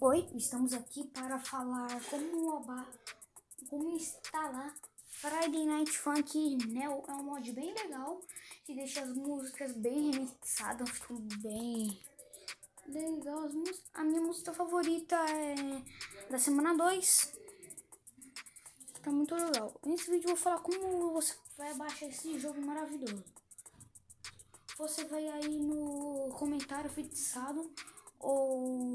Oi, estamos aqui para falar como, como instalar Friday Night Funk Neo. É um mod bem legal que deixa as músicas bem remixadas, ficam bem legal. As A minha música favorita é da semana 2. Tá muito legal. Nesse vídeo eu vou falar como você vai baixar esse jogo maravilhoso. Você vai aí no comentário fixado ou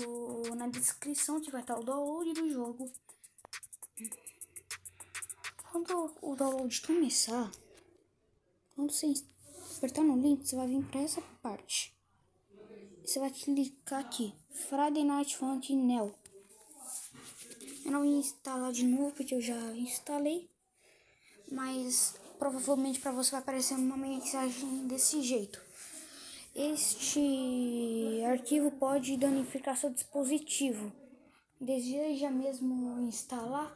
na descrição que vai estar o download do jogo. Quando o download começar, quando você apertar no link, você vai vir para essa parte. Você vai clicar aqui, Friday Night Funk Neo. Eu não ia instalar de novo porque eu já instalei, mas provavelmente para você vai aparecer uma mensagem desse jeito. Este arquivo pode danificar seu dispositivo. Deseja mesmo instalar?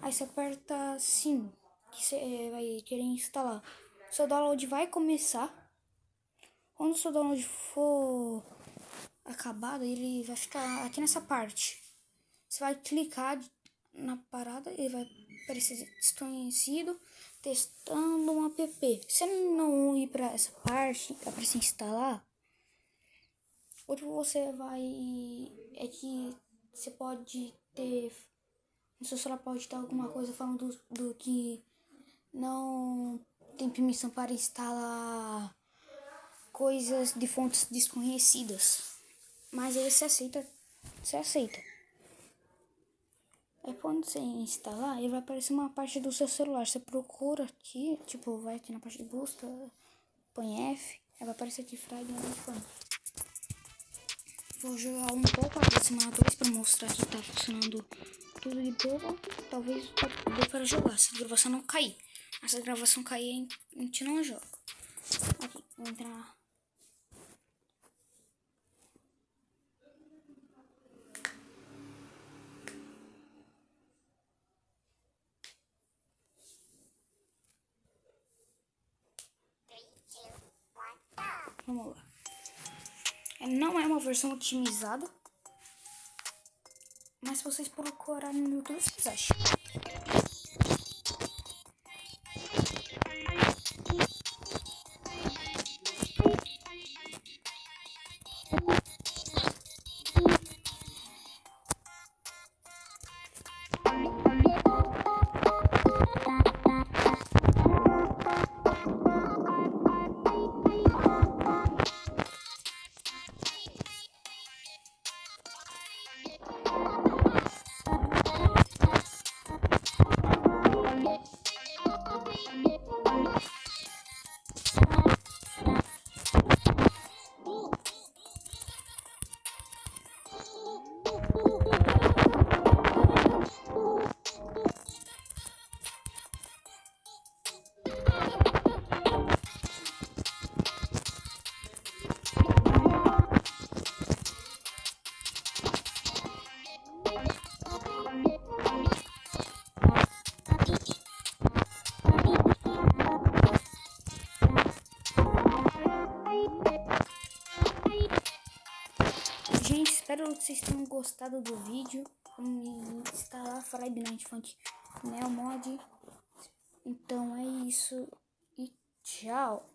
Aí você aperta sim, que você vai querer instalar. Seu download vai começar. Quando seu download for acabado, ele vai ficar aqui nessa parte. Você vai clicar na parada, ele vai aparecer desconhecido testando um app. Se não ir para essa parte, para se instalar, o que você vai é que você pode ter no seu celular pode ter alguma coisa falando do, do que não tem permissão para instalar coisas de fontes desconhecidas. Mas aí você aceita, você aceita. Aí quando você instalar, ele vai aparecer uma parte do seu celular. Você procura aqui, tipo, vai aqui na parte de busca, põe F, aí vai aparecer aqui Night Fun. Vou jogar um pouco a 2 pra mostrar que tá funcionando tudo de boa. Talvez dê para jogar, se a gravação não cair. Se a gravação cair, a gente não joga. Aqui, vou entrar Vamos lá. É, não é uma versão otimizada. Mas se vocês procurarem no YouTube, vocês acham. Espero que vocês tenham gostado do vídeo. Vamos instalar Friday Night Funk Neo Mod. Então é isso e tchau.